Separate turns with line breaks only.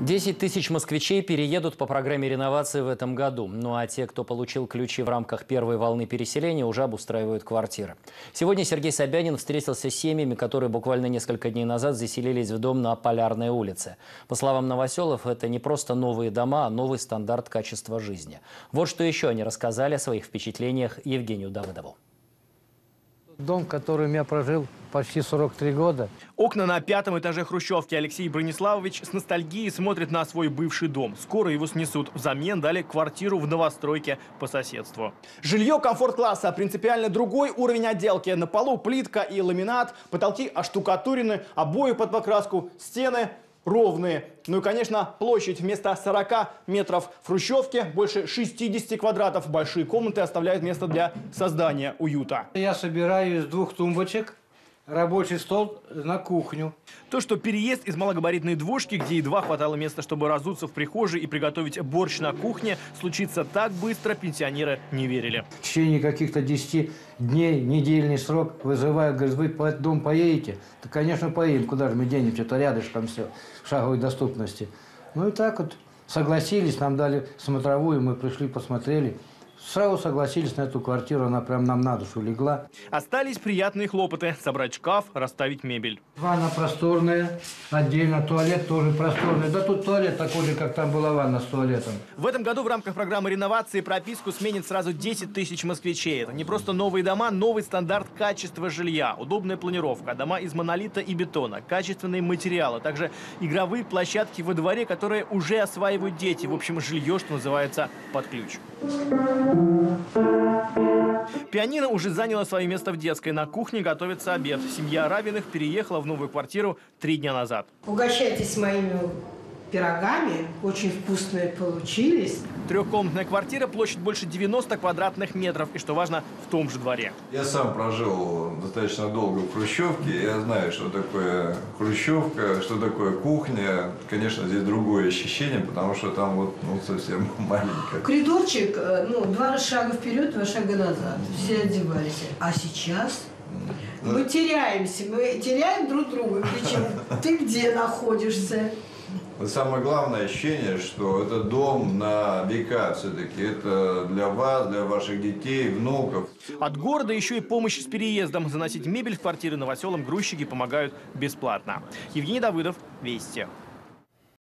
10 тысяч москвичей переедут по программе реновации в этом году. Ну а те, кто получил ключи в рамках первой волны переселения, уже обустраивают квартиры. Сегодня Сергей Собянин встретился с семьями, которые буквально несколько дней назад заселились в дом на Полярной улице. По словам Новоселов, это не просто новые дома, а новый стандарт качества жизни. Вот что еще они рассказали о своих впечатлениях Евгению Давыдову.
Дом, в котором я прожил почти 43 года.
Окна на пятом этаже Хрущевки. Алексей Брониславович с ностальгией смотрит на свой бывший дом. Скоро его снесут. Взамен дали квартиру в новостройке по соседству. Жилье комфорт-класса. Принципиально другой уровень отделки. На полу плитка и ламинат. Потолки оштукатурены. Обои под покраску. Стены ровные. Ну и, конечно, площадь вместо 40 метров в Хрущевке больше 60 квадратов. Большие комнаты оставляют место для создания уюта.
Я собираю из двух тумбочек рабочий стол на кухню.
То, что переезд из малогабаритной двушки, где едва хватало места, чтобы разуться в прихожей и приготовить борщ на кухне, случится так быстро, пенсионеры не верили.
В течение каких-то 10 дней, недельный срок вызывают, говорят, вы по этот дом поедете? Да, конечно, поедем. Куда же мы денемся? Это рядышком все, в шаговой доступности. Ну и так вот согласились, нам дали смотровую, мы пришли, посмотрели. Сразу согласились на эту квартиру, она прям нам на душу легла.
Остались приятные хлопоты. Собрать шкаф, расставить мебель.
Ванна просторная, отдельно туалет тоже просторный. Да тут туалет такой же, как там была ванна с туалетом.
В этом году в рамках программы реновации прописку сменит сразу 10 тысяч москвичей. Это не просто новые дома, новый стандарт качества жилья, удобная планировка, дома из монолита и бетона, качественные материалы, а также игровые площадки во дворе, которые уже осваивают дети. В общем, жилье, что называется, под ключ. Пианино уже заняло свое место в детской. На кухне готовится обед. Семья Равиных переехала в новую квартиру три дня назад.
Угощайтесь моими пирогами. Очень вкусные получились.
Трехкомнатная квартира, площадь больше 90 квадратных метров. И, что важно, в том же дворе.
Я сам прожил достаточно долго в Хрущевке. Я знаю, что такое Хрущевка, что такое кухня. Конечно, здесь другое ощущение, потому что там вот ну, совсем маленько.
Коридорчик, э, ну, два шага вперед, два шага назад. Все одевались. А сейчас мы теряемся, мы теряем друг друга. Причем ты где находишься?
Самое главное ощущение, что это дом на века все-таки. Это для вас, для ваших детей, внуков.
От города еще и помощь с переездом. Заносить мебель в квартиры новоселам грузчики помогают бесплатно. Евгений Давыдов, Вести.